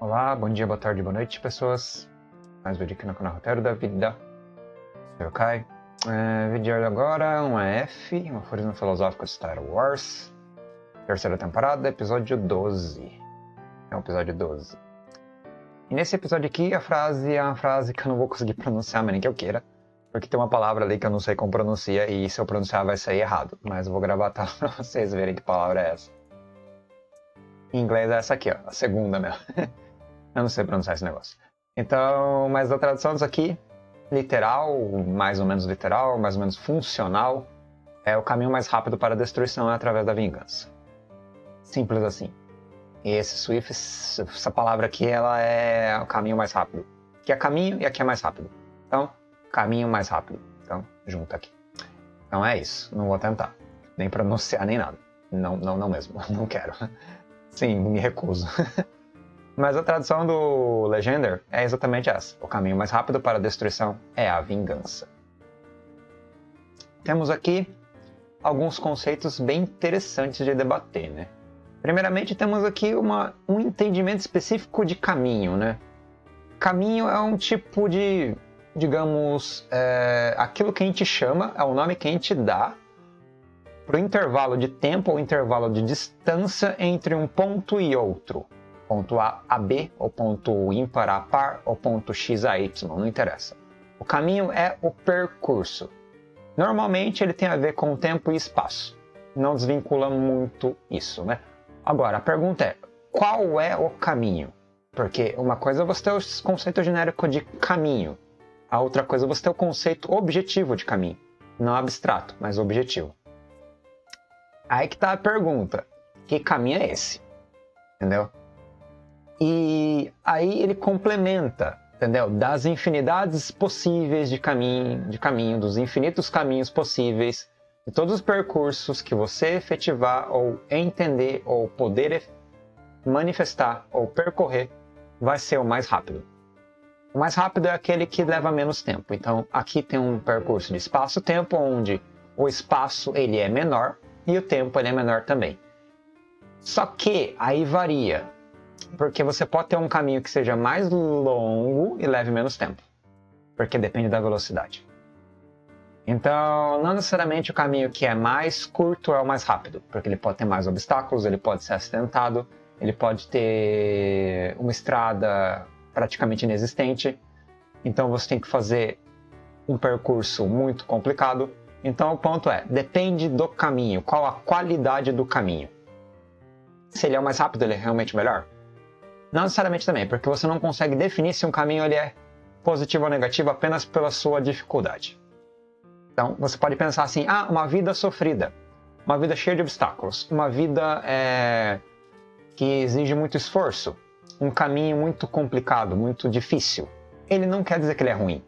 Olá, bom dia, boa tarde, boa noite, pessoas. Mais um vídeo aqui no canal Roteiro da Vida. Eu, Kai. É, vídeo agora, um F, um aforismo filosófico de Star Wars. Terceira temporada, episódio 12. É o episódio 12. E nesse episódio aqui, a frase é uma frase que eu não vou conseguir pronunciar, mas nem que eu queira. Porque tem uma palavra ali que eu não sei como pronuncia e se eu pronunciar vai sair errado. Mas eu vou gravar tá pra vocês verem que palavra é essa. Em inglês é essa aqui, ó, a segunda mesmo. eu não sei pronunciar esse negócio. Então, mas a tradução disso aqui, literal, mais ou menos literal, mais ou menos funcional, é o caminho mais rápido para a destruição é através da vingança. Simples assim. E esse Swift, essa palavra aqui, ela é o caminho mais rápido. Aqui é caminho e aqui é mais rápido. Então, caminho mais rápido. Então, junta aqui. Então é isso. Não vou tentar. Nem pronunciar, nem nada. Não, não, não mesmo. Não quero. Sim, me recuso. Mas a tradução do Legender é exatamente essa. O caminho mais rápido para a destruição é a vingança. Temos aqui alguns conceitos bem interessantes de debater, né? Primeiramente, temos aqui uma, um entendimento específico de caminho, né? Caminho é um tipo de, digamos, é, aquilo que a gente chama, é o nome que a gente dá para o intervalo de tempo ou intervalo de distância entre um ponto e outro. Ponto A a B, ou ponto ímpar a par, ou ponto X a Y, não interessa. O caminho é o percurso. Normalmente ele tem a ver com tempo e espaço. Não desvincula muito isso, né? Agora, a pergunta é: qual é o caminho? Porque uma coisa é você ter o conceito genérico de caminho, a outra coisa é você ter o conceito objetivo de caminho. Não abstrato, mas objetivo. Aí que tá a pergunta: que caminho é esse? Entendeu? E aí ele complementa, entendeu? Das infinidades possíveis de caminho, de caminho, dos infinitos caminhos possíveis, de todos os percursos que você efetivar ou entender ou poder manifestar ou percorrer, vai ser o mais rápido. O mais rápido é aquele que leva menos tempo. Então, aqui tem um percurso de espaço-tempo onde o espaço ele é menor e o tempo ele é menor também. Só que aí varia, porque você pode ter um caminho que seja mais longo e leve menos tempo, porque depende da velocidade. Então, não necessariamente o caminho que é mais curto é o mais rápido, porque ele pode ter mais obstáculos, ele pode ser acidentado, ele pode ter uma estrada praticamente inexistente. Então, você tem que fazer um percurso muito complicado então o ponto é, depende do caminho, qual a qualidade do caminho. Se ele é o mais rápido, ele é realmente melhor? Não necessariamente também, porque você não consegue definir se um caminho ele é positivo ou negativo apenas pela sua dificuldade. Então você pode pensar assim, ah, uma vida sofrida, uma vida cheia de obstáculos, uma vida é, que exige muito esforço, um caminho muito complicado, muito difícil. Ele não quer dizer que ele é ruim.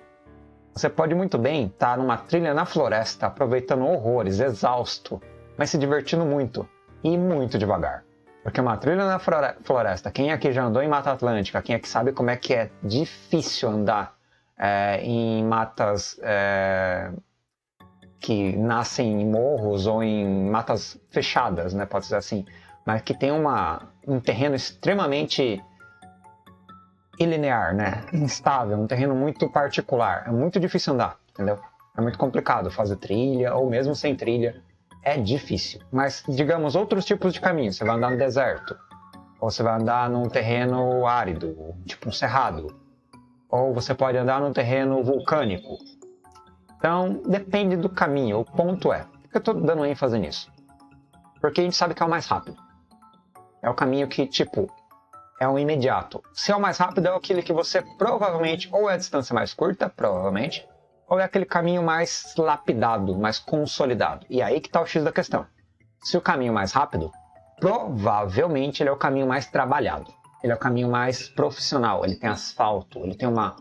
Você pode muito bem estar numa trilha na floresta, aproveitando horrores, exausto, mas se divertindo muito e muito devagar. Porque uma trilha na floresta, quem aqui já andou em Mata Atlântica, quem aqui sabe como é que é difícil andar é, em matas é, que nascem em morros ou em matas fechadas, né, pode ser assim, mas que tem uma, um terreno extremamente ilinear, né? Instável, um terreno muito particular. É muito difícil andar, entendeu? É muito complicado fazer trilha ou mesmo sem trilha. É difícil. Mas, digamos, outros tipos de caminhos. Você vai andar no deserto. Ou você vai andar num terreno árido, tipo um cerrado. Ou você pode andar num terreno vulcânico. Então, depende do caminho. O ponto é, por que eu estou dando ênfase nisso? Porque a gente sabe que é o mais rápido. É o caminho que, tipo, é o imediato. Se é o mais rápido, é aquele que você provavelmente, ou é a distância mais curta, provavelmente, ou é aquele caminho mais lapidado, mais consolidado. E aí que está o X da questão. Se o caminho mais rápido, provavelmente ele é o caminho mais trabalhado. Ele é o caminho mais profissional. Ele tem asfalto, ele tem uma,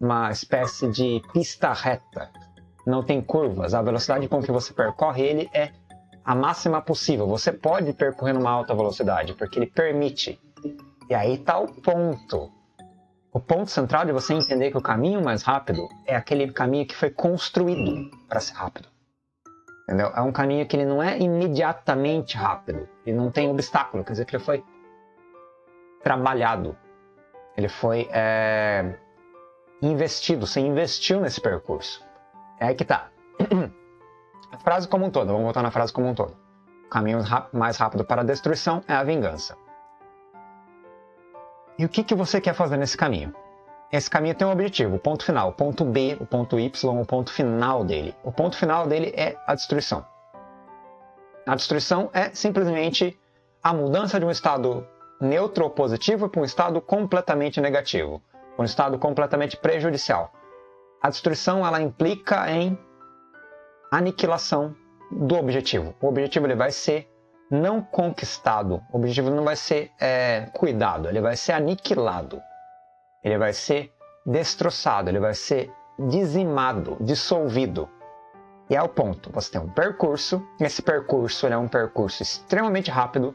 uma espécie de pista reta. Não tem curvas. A velocidade com que você percorre ele é a máxima possível. Você pode percorrer numa alta velocidade, porque ele permite e aí está o ponto. O ponto central de você entender que o caminho mais rápido é aquele caminho que foi construído para ser rápido. Entendeu? É um caminho que ele não é imediatamente rápido. Ele não tem obstáculo, quer dizer que ele foi trabalhado. Ele foi é, investido, você investiu nesse percurso. É aí que tá. a frase como um todo, vamos voltar na frase como um todo. O caminho mais rápido para a destruição é a vingança. E o que, que você quer fazer nesse caminho? Esse caminho tem um objetivo, o ponto final, o ponto B, o ponto Y, o ponto final dele. O ponto final dele é a destruição. A destruição é simplesmente a mudança de um estado neutro ou positivo para um estado completamente negativo, um estado completamente prejudicial. A destruição ela implica em aniquilação do objetivo. O objetivo ele vai ser não conquistado, o objetivo não vai ser é, cuidado, ele vai ser aniquilado, ele vai ser destroçado, ele vai ser dizimado, dissolvido. E é o ponto. Você tem um percurso, esse percurso é um percurso extremamente rápido,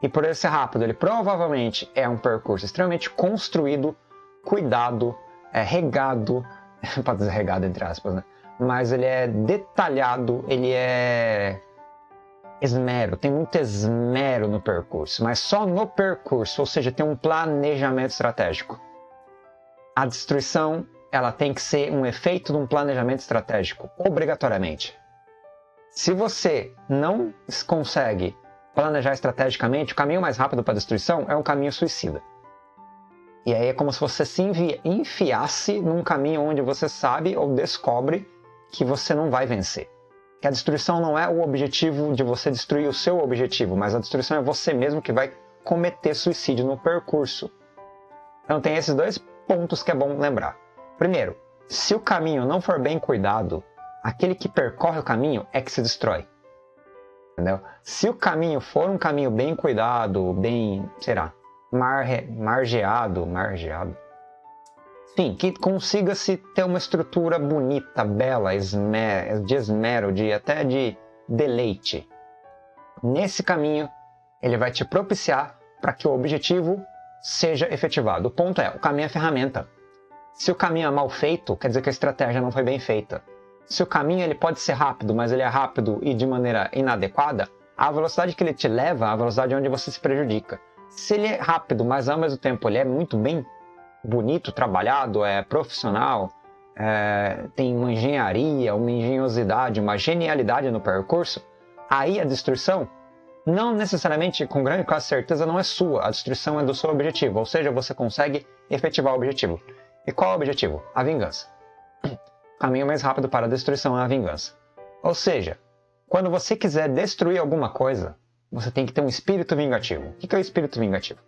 e por ele ser rápido, ele provavelmente é um percurso extremamente construído, cuidado, é, regado, pode dizer regado entre aspas, né? Mas ele é detalhado, ele é esmero, tem muito esmero no percurso, mas só no percurso, ou seja, tem um planejamento estratégico. A destruição, ela tem que ser um efeito de um planejamento estratégico, obrigatoriamente. Se você não consegue planejar estrategicamente, o caminho mais rápido para a destruição é um caminho suicida. E aí é como se você se enfiasse num caminho onde você sabe ou descobre que você não vai vencer. Que a destruição não é o objetivo de você destruir o seu objetivo, mas a destruição é você mesmo que vai cometer suicídio no percurso. Então tem esses dois pontos que é bom lembrar. Primeiro, se o caminho não for bem cuidado, aquele que percorre o caminho é que se destrói. Entendeu? Se o caminho for um caminho bem cuidado, bem, será, mar, margeado, margeado, sim, que consiga se ter uma estrutura bonita, bela, esmer, de esmero, de até de deleite. Nesse caminho, ele vai te propiciar para que o objetivo seja efetivado. O ponto é, o caminho é ferramenta. Se o caminho é mal feito, quer dizer que a estratégia não foi bem feita. Se o caminho ele pode ser rápido, mas ele é rápido e de maneira inadequada, a velocidade que ele te leva é a velocidade onde você se prejudica. Se ele é rápido, mas ao mesmo tempo ele é muito bem bonito, trabalhado, é profissional, é, tem uma engenharia, uma engenhosidade, uma genialidade no percurso, aí a destruição não necessariamente, com grande quase certeza, não é sua, a destruição é do seu objetivo, ou seja, você consegue efetivar o objetivo. E qual é o objetivo? A vingança caminho mais rápido para a destruição é a vingança. Ou seja, quando você quiser destruir alguma coisa, você tem que ter um espírito vingativo. O que é o espírito vingativo?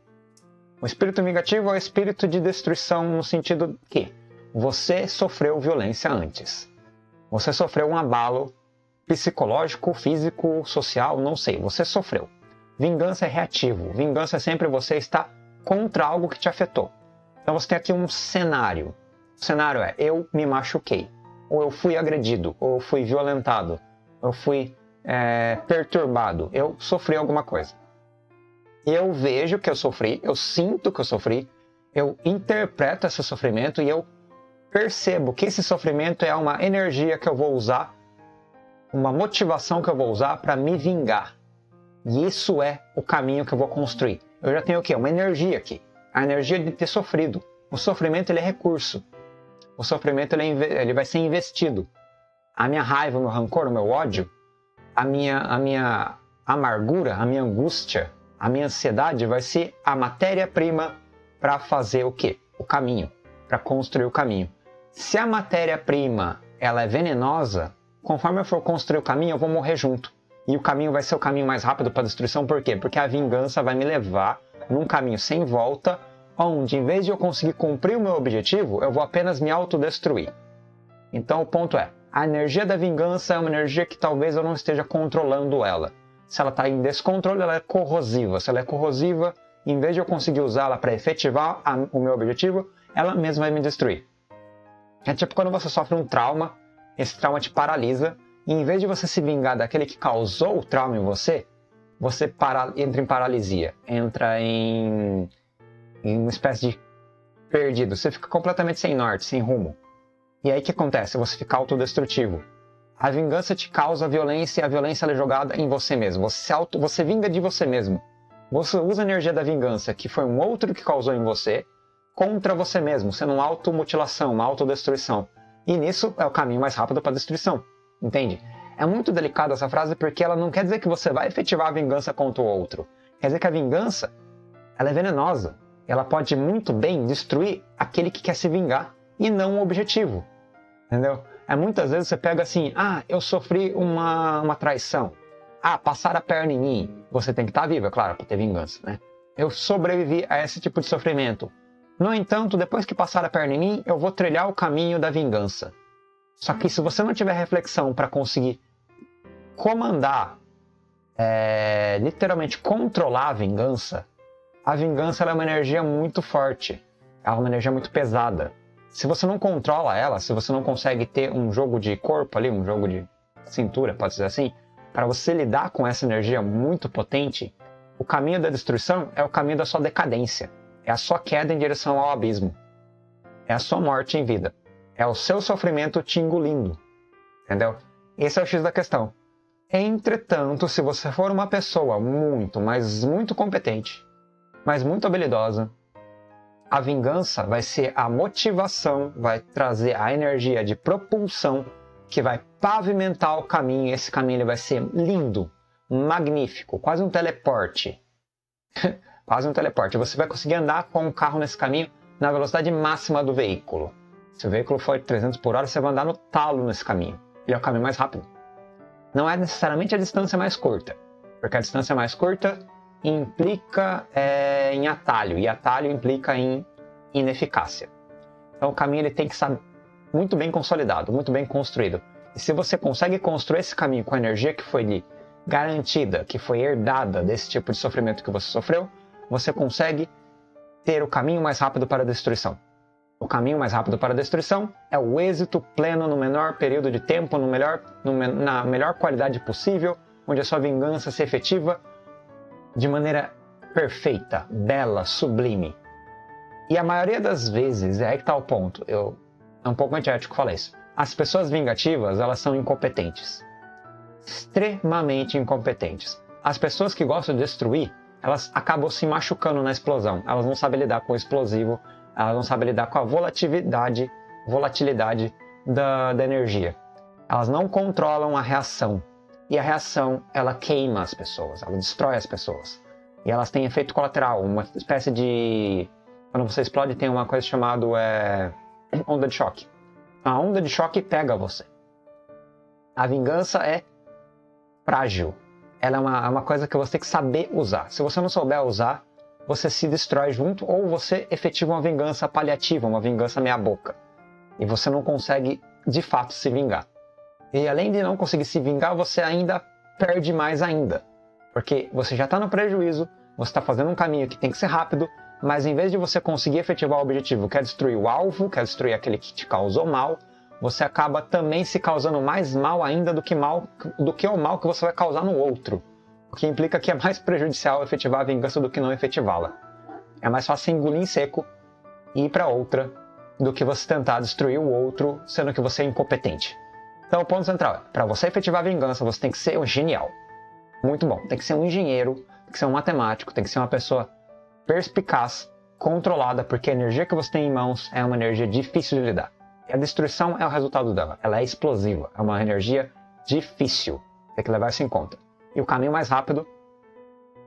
O espírito vingativo é o espírito de destruição no sentido que você sofreu violência antes. Você sofreu um abalo psicológico, físico, social, não sei. Você sofreu. Vingança é reativo. Vingança é sempre você estar contra algo que te afetou. Então você tem aqui um cenário. O cenário é: eu me machuquei ou eu fui agredido, ou eu fui violentado, eu fui é, perturbado, eu sofri alguma coisa. Eu vejo que eu sofri, eu sinto que eu sofri, eu interpreto esse sofrimento e eu percebo que esse sofrimento é uma energia que eu vou usar, uma motivação que eu vou usar para me vingar. E isso é o caminho que eu vou construir. Eu já tenho o quê? Uma energia aqui. A energia de ter sofrido. O sofrimento ele é recurso o sofrimento ele, é, ele vai ser investido. A minha raiva, o meu rancor, o meu ódio, a minha, a minha amargura, a minha angústia, a minha ansiedade vai ser a matéria-prima para fazer o quê? O caminho, para construir o caminho. Se a matéria-prima ela é venenosa, conforme eu for construir o caminho, eu vou morrer junto. E o caminho vai ser o caminho mais rápido para a destruição, por quê? Porque a vingança vai me levar num caminho sem volta onde em vez de eu conseguir cumprir o meu objetivo, eu vou apenas me autodestruir. Então o ponto é, a energia da vingança é uma energia que talvez eu não esteja controlando ela. Se ela está em descontrole, ela é corrosiva. Se ela é corrosiva, em vez de eu conseguir usá-la para efetivar a, o meu objetivo, ela mesma vai me destruir. É tipo quando você sofre um trauma, esse trauma te paralisa, e em vez de você se vingar daquele que causou o trauma em você, você para, entra em paralisia, entra em em uma espécie de perdido. Você fica completamente sem norte, sem rumo. E aí o que acontece? Você fica autodestrutivo. A vingança te causa violência e a violência é jogada em você mesmo. Você, auto, você vinga de você mesmo. Você usa a energia da vingança, que foi um outro que causou em você, contra você mesmo, sendo uma automutilação, uma autodestruição. E nisso é o caminho mais rápido para a destruição. Entende? É muito delicada essa frase porque ela não quer dizer que você vai efetivar a vingança contra o outro. Quer dizer que a vingança ela é venenosa. Ela pode muito bem destruir aquele que quer se vingar e não o objetivo. Entendeu? É muitas vezes você pega assim, ah, eu sofri uma, uma traição. Ah, passar a perna em mim. Você tem que estar tá vivo, é claro, para ter vingança, né? Eu sobrevivi a esse tipo de sofrimento. No entanto, depois que passar a perna em mim, eu vou trilhar o caminho da vingança. Só que se você não tiver reflexão para conseguir comandar, é, literalmente controlar a vingança, a vingança é uma energia muito forte, é uma energia muito pesada. Se você não controla ela, se você não consegue ter um jogo de corpo ali, um jogo de cintura, pode dizer assim, para você lidar com essa energia muito potente, o caminho da destruição é o caminho da sua decadência, é a sua queda em direção ao abismo, é a sua morte em vida, é o seu sofrimento te engolindo, entendeu? Esse é o X da questão. Entretanto, se você for uma pessoa muito, mas muito competente, mas muito habilidosa, a vingança vai ser a motivação, vai trazer a energia de propulsão que vai pavimentar o caminho. Esse caminho vai ser lindo, magnífico, quase um teleporte. quase um teleporte. Você vai conseguir andar com o carro nesse caminho na velocidade máxima do veículo. Se o veículo for 300 por hora, você vai andar no talo nesse caminho. Ele é o caminho mais rápido não é necessariamente a distância mais curta, porque a distância mais curta implica é, em atalho, e atalho implica em ineficácia. Então o caminho ele tem que estar muito bem consolidado, muito bem construído. E se você consegue construir esse caminho com a energia que foi lhe garantida, que foi herdada desse tipo de sofrimento que você sofreu, você consegue ter o caminho mais rápido para a destruição. O caminho mais rápido para a destruição é o êxito pleno no menor período de tempo, no melhor, no, na melhor qualidade possível, onde a sua vingança se efetiva de maneira perfeita, bela, sublime. E a maioria das vezes, é aí que está o ponto, eu, é um pouco antiético falar isso, as pessoas vingativas, elas são incompetentes. Extremamente incompetentes. As pessoas que gostam de destruir, elas acabam se machucando na explosão. Elas não sabem lidar com o explosivo, elas não sabem lidar com a volatilidade, volatilidade da, da energia. Elas não controlam a reação. E a reação, ela queima as pessoas, ela destrói as pessoas. E elas têm efeito colateral, uma espécie de... Quando você explode, tem uma coisa chamada é... onda de choque. A onda de choque pega você. A vingança é frágil. Ela é uma, é uma coisa que você tem que saber usar. Se você não souber usar, você se destrói junto ou você efetiva uma vingança paliativa, uma vingança meia-boca. E você não consegue de fato se vingar. E além de não conseguir se vingar, você ainda perde mais ainda. Porque você já está no prejuízo, você está fazendo um caminho que tem que ser rápido, mas em vez de você conseguir efetivar o objetivo, quer destruir o alvo, quer destruir aquele que te causou mal, você acaba também se causando mais mal ainda do que, mal, do que o mal que você vai causar no outro o que implica que é mais prejudicial efetivar a vingança do que não efetivá-la. É mais fácil engolir em seco e ir para outra do que você tentar destruir o outro sendo que você é incompetente. Então o ponto central é, para você efetivar a vingança, você tem que ser um genial. Muito bom. Tem que ser um engenheiro, tem que ser um matemático, tem que ser uma pessoa perspicaz, controlada, porque a energia que você tem em mãos é uma energia difícil de lidar. A destruição é o resultado dela. Ela é explosiva, é uma energia difícil. Tem que levar isso em conta. E o caminho mais rápido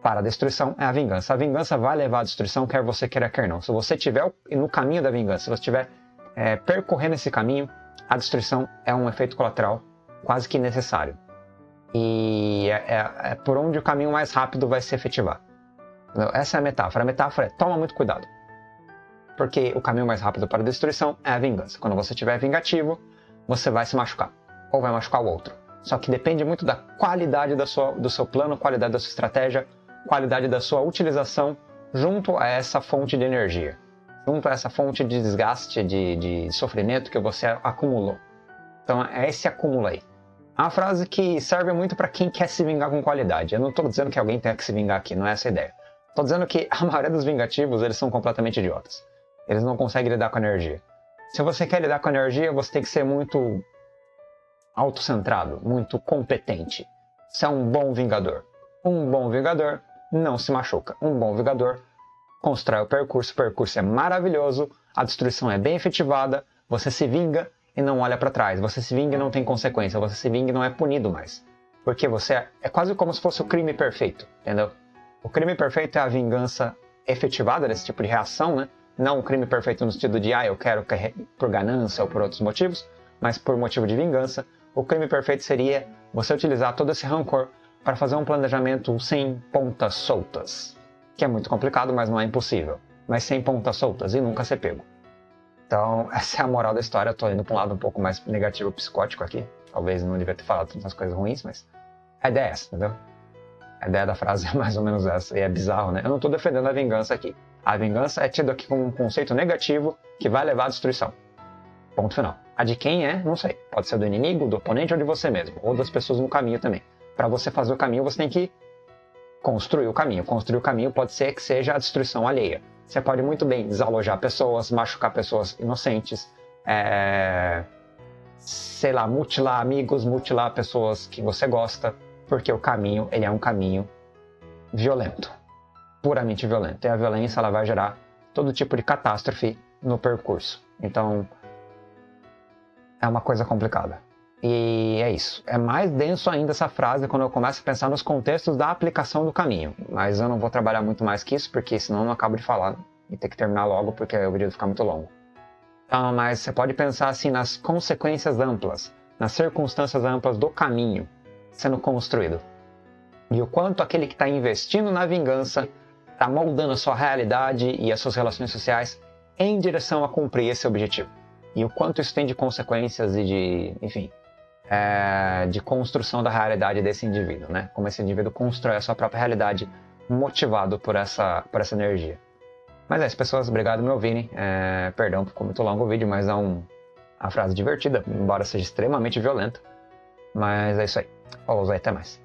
para a destruição é a vingança. A vingança vai levar à destruição, quer você queira, quer não. Se você estiver no caminho da vingança, se você estiver é, percorrendo esse caminho, a destruição é um efeito colateral quase que necessário. E é, é, é por onde o caminho mais rápido vai se efetivar. Essa é a metáfora. A metáfora é toma muito cuidado. Porque o caminho mais rápido para a destruição é a vingança. Quando você estiver vingativo, você vai se machucar. Ou vai machucar o outro. Só que depende muito da qualidade da sua, do seu plano, qualidade da sua estratégia, qualidade da sua utilização junto a essa fonte de energia, junto a essa fonte de desgaste, de, de sofrimento que você acumulou. Então é esse acúmulo aí. É uma frase que serve muito para quem quer se vingar com qualidade. Eu não estou dizendo que alguém tenha que se vingar aqui, não é essa a ideia. Estou dizendo que a maioria dos vingativos eles são completamente idiotas. Eles não conseguem lidar com a energia. Se você quer lidar com a energia, você tem que ser muito autocentrado, muito competente. Você é um bom vingador. Um bom vingador não se machuca. Um bom vingador constrói o percurso, o percurso é maravilhoso, a destruição é bem efetivada, você se vinga e não olha para trás, você se vinga e não tem consequência, você se vinga e não é punido mais. Porque você é, é quase como se fosse o crime perfeito, entendeu? O crime perfeito é a vingança efetivada desse tipo de reação, né? Não o crime perfeito no sentido de, ah, eu quero por ganância ou por outros motivos, mas por motivo de vingança. O crime perfeito seria você utilizar todo esse rancor para fazer um planejamento sem pontas soltas, que é muito complicado, mas não é impossível, mas sem pontas soltas e nunca ser pego. Então, essa é a moral da história. Eu tô indo para um lado um pouco mais negativo, psicótico aqui. Talvez não devia ter falado tantas coisas ruins, mas a ideia é essa, entendeu? A ideia da frase é mais ou menos essa, e é bizarro, né? Eu não estou defendendo a vingança aqui. A vingança é tida aqui como um conceito negativo que vai levar à destruição. Ponto final. A de quem é, não sei. Pode ser do inimigo, do oponente ou de você mesmo, ou das pessoas no caminho também. Para você fazer o caminho, você tem que construir o caminho. Construir o caminho pode ser que seja a destruição alheia. Você pode muito bem desalojar pessoas, machucar pessoas inocentes, é... sei lá, mutilar amigos, mutilar pessoas que você gosta, porque o caminho ele é um caminho violento, puramente violento. E a violência ela vai gerar todo tipo de catástrofe no percurso. Então é uma coisa complicada. E é isso. É mais denso ainda essa frase quando eu começo a pensar nos contextos da aplicação do caminho. Mas eu não vou trabalhar muito mais que isso, porque senão eu não acabo de falar e ter que terminar logo, porque o vídeo ficar muito longo. Então, mas você pode pensar assim nas consequências amplas, nas circunstâncias amplas do caminho sendo construído. E o quanto aquele que está investindo na vingança está moldando a sua realidade e as suas relações sociais em direção a cumprir esse objetivo. E o quanto isso tem de consequências e de, enfim, é, de construção da realidade desse indivíduo, né? Como esse indivíduo constrói a sua própria realidade motivado por essa, por essa energia. Mas é isso, pessoas. Obrigado por me ouvirem. É, perdão, ficou muito longo o vídeo, mas é um, uma frase divertida, embora seja extremamente violenta. Mas é isso aí. Falou, Zé, até mais.